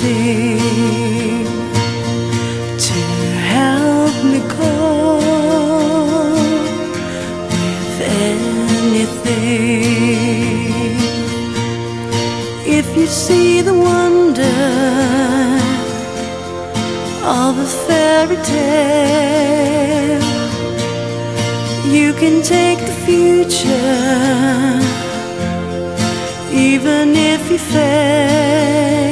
to help me cope with anything. If you see the wonder of a fairy tale, you can take the future, even if you fail.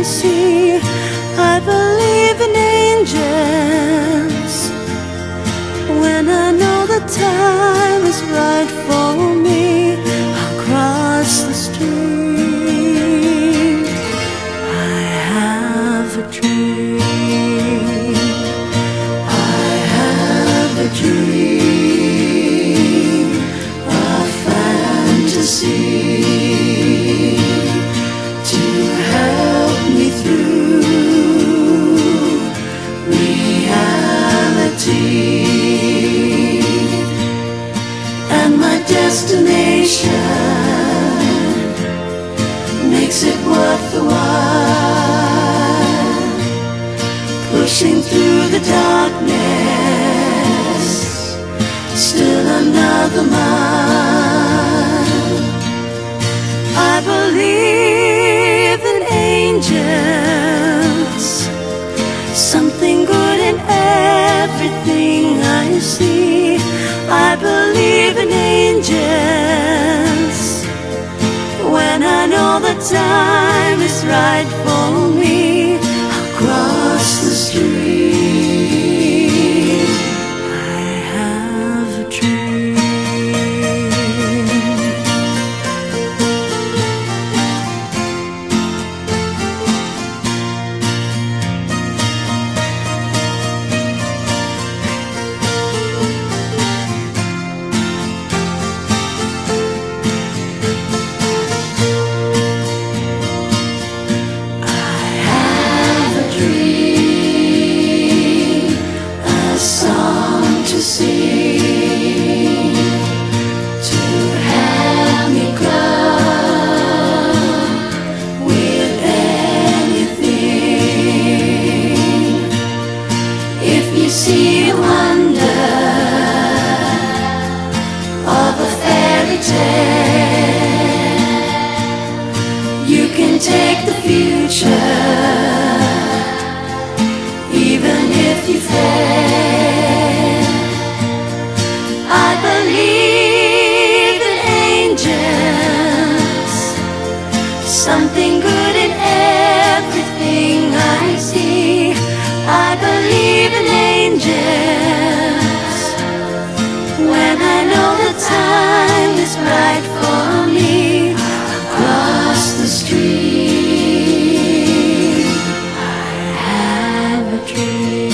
I see. I believe in angels when I know the time is right for me. I'll cross the stream. I have a dream. I have a dream, a fantasy and my destination makes it worth the while pushing through the darkness believe in angels. Something good in everything I see. I believe in angels. When I know the time is right for me, across the street, I have a dream.